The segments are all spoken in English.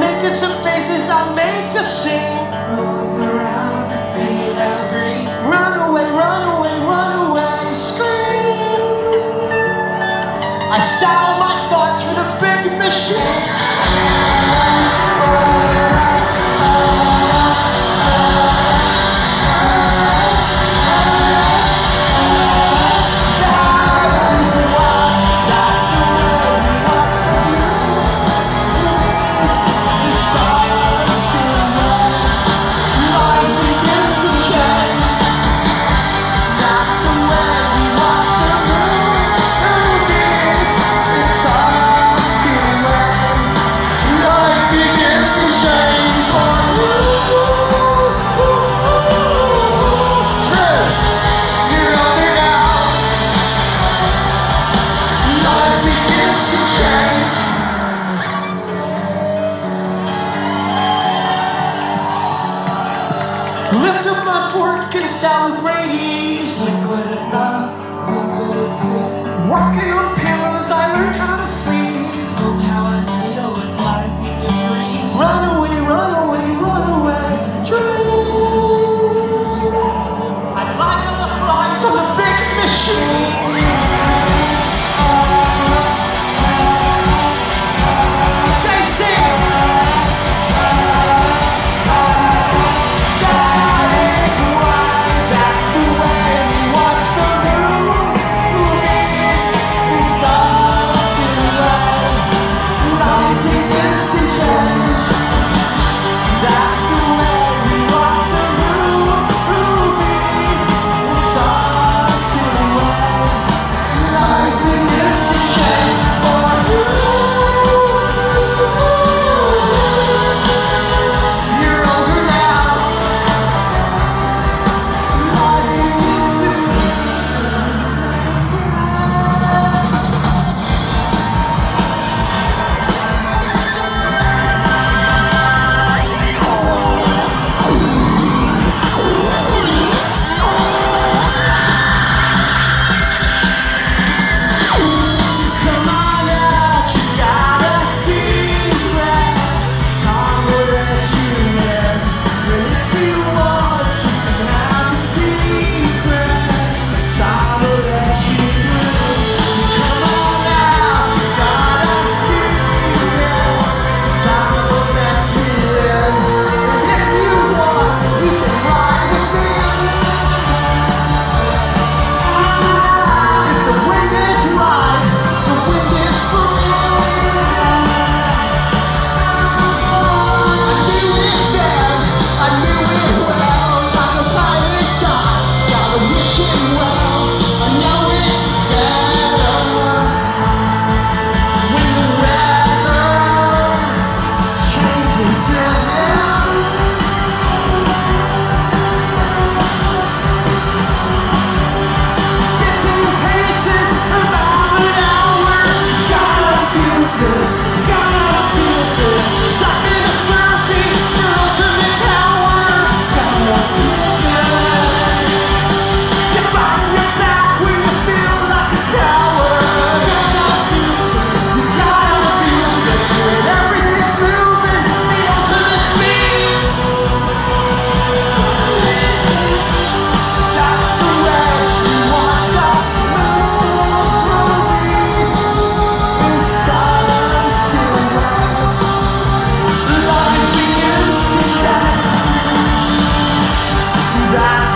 Making some faces, I make a scene. Run away, run away, run away, scream. I saddle my thoughts for the big machine. Up my fork and celebrate ease. Liquid enough, liquid is it. Walking on pillows, I learned how to sleep.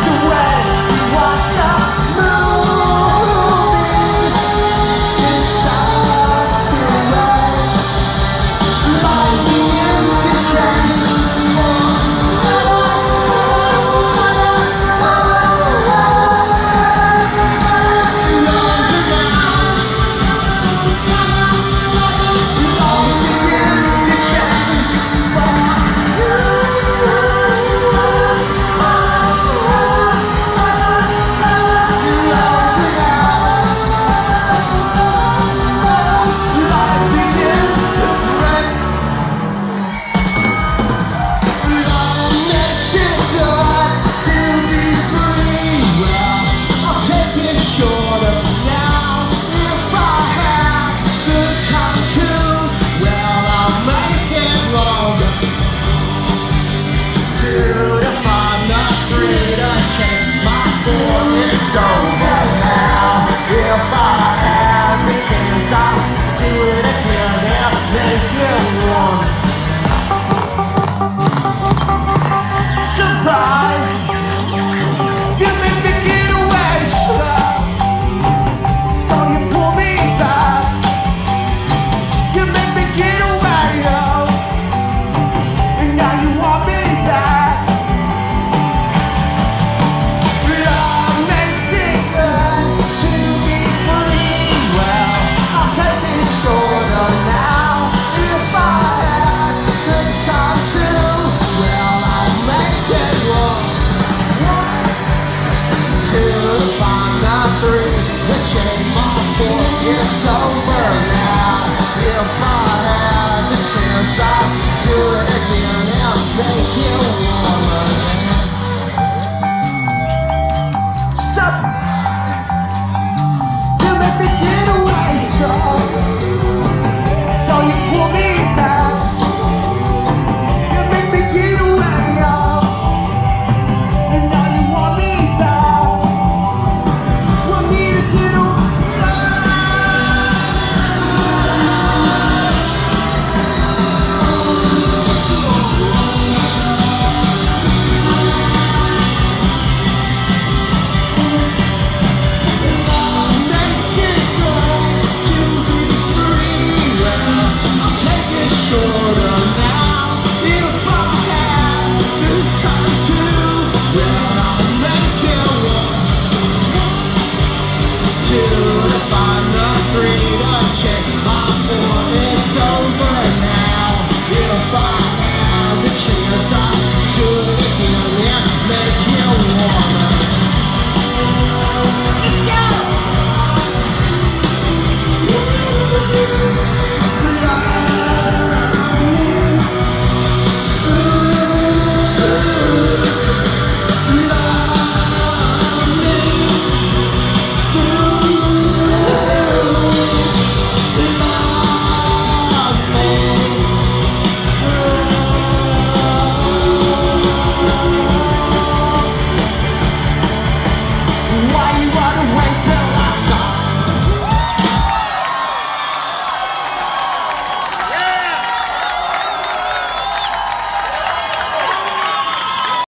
surround